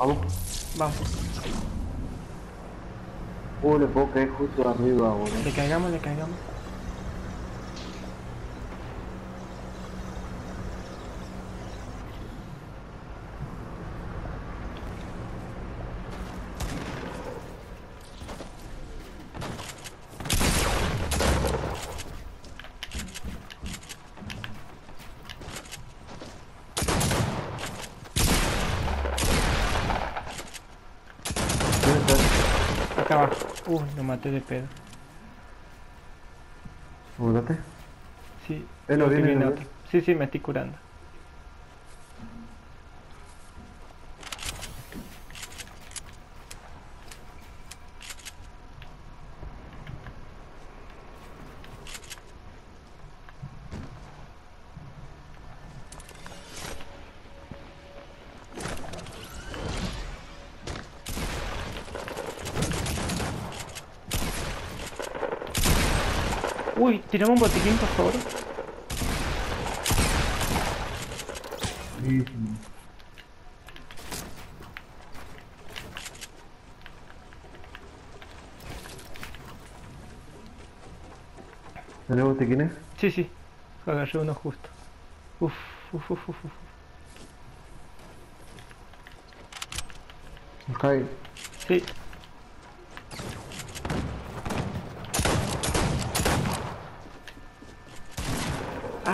Vamos. Vamos. Uh, le puedo caer justo arriba, boludo. Le caigamos, le caigamos. ¿Dónde estás? Acá abajo. Uh, lo maté de pedo. Búrate. Sí. Eh, creo lo viene, viene lo otro. Sí, sí, me estoy curando. Uy, tirame un botiquín, por favor. Sí, sí. ¿Tenés botiquines? Sí, sí. Agarré uno justo. Uf, uf, uf, uf, uf. Ok. Sí.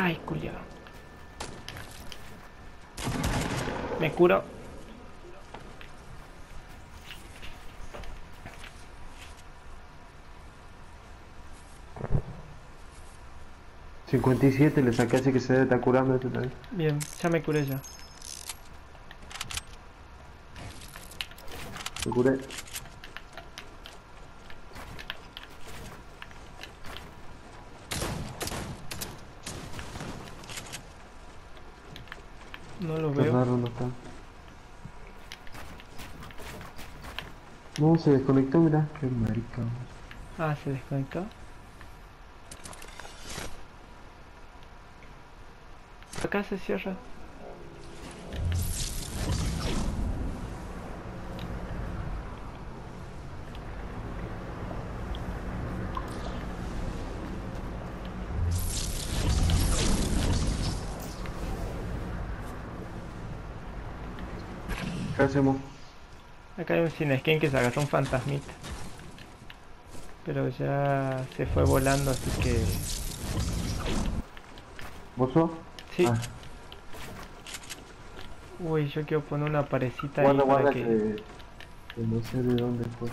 Ay, culiao. Me curo. ¿57 le saqué así que se debe estar curando este también. Bien, ya me curé ya. Me curé. No lo Está veo. raro, no está. No, se desconectó, mira. Qué marica. Ah, se desconectó. Acá se cierra. ¿Qué hacemos? Acá hay un sin skin que se agarró un fantasmita. Pero ya se fue volando, así que... ¿Vos sos? Sí. Ah, Uy, yo quiero poner una parecita ahí para guarda que... que... que no sé de dónde fue.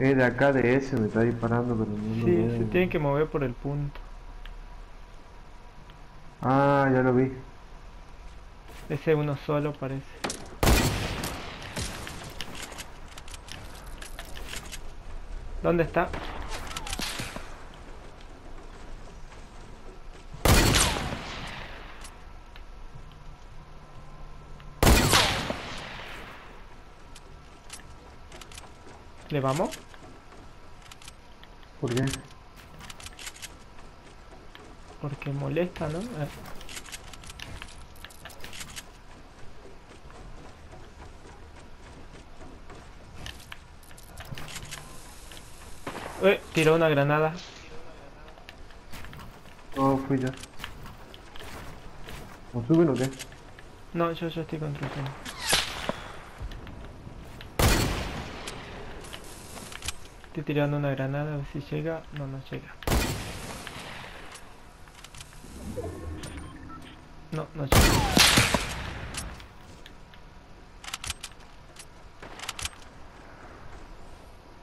Es de acá de ese, me está disparando, pero no Sí, se tienen que mover por el punto. Ah, ya lo vi. Ese uno solo parece. ¿Dónde está? ¿Le vamos? ¿Por qué? Porque molesta, ¿no? Eh. Eh, tiró una granada. No, fui yo. ¿O suben o qué? No, yo, yo estoy construyendo. Estoy tirando una granada a ver si llega. No, no llega. No, no llega.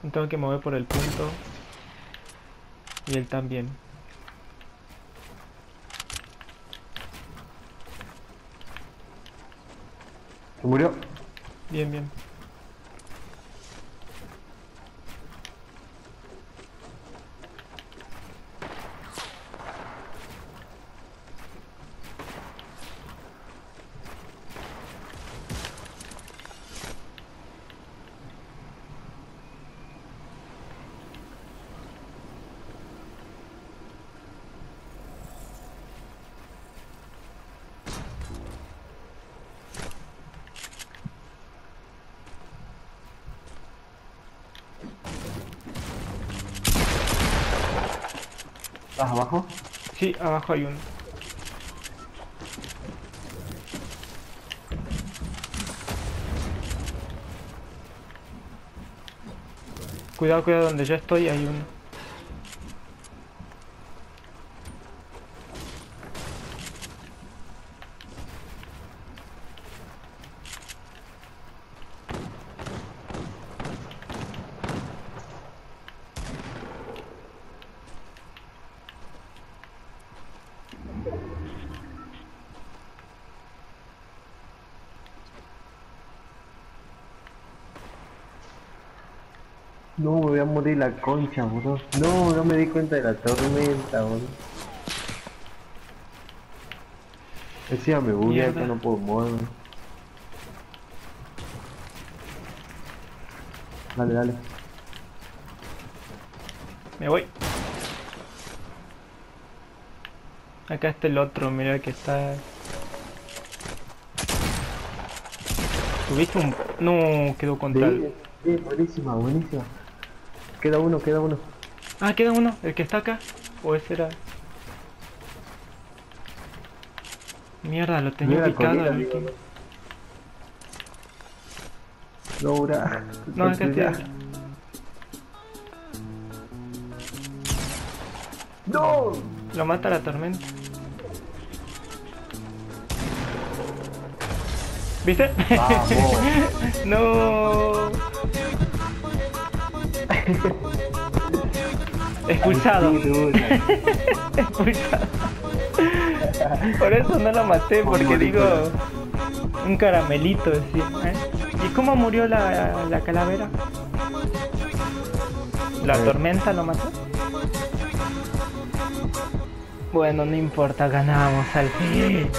Me Tengo que mover por el punto. Y él también. ¿Se murió? Bien, bien. ¿Estás abajo? Sí, abajo hay uno. Cuidado, cuidado, donde yo estoy hay uno. No, me voy a morir la concha, bro. No, no me di cuenta de la tormenta, bro. Decía, me voy Mierda. que no puedo moverme. Dale, dale. Me voy. Acá está el otro, mira que está... ¿Tuviste un...? No, quedó contra el... Sí, sí, buenísima, buenísima. Queda uno, queda uno. Ah, queda uno, el que está acá. O ese era... Mierda, lo tenía Mira, ubicado colita, al digo. último. Logra. No, acá está. ¡No! Lo mata la tormenta. ¿Viste? Vamos. no. Expulsado. Expulsado. Por eso no lo maté, porque digo un caramelito. ¿eh? ¿Y cómo murió la, la calavera? ¿La Eh. tormenta lo mató? Bueno, no importa, ganamos al fin.